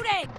Shooting!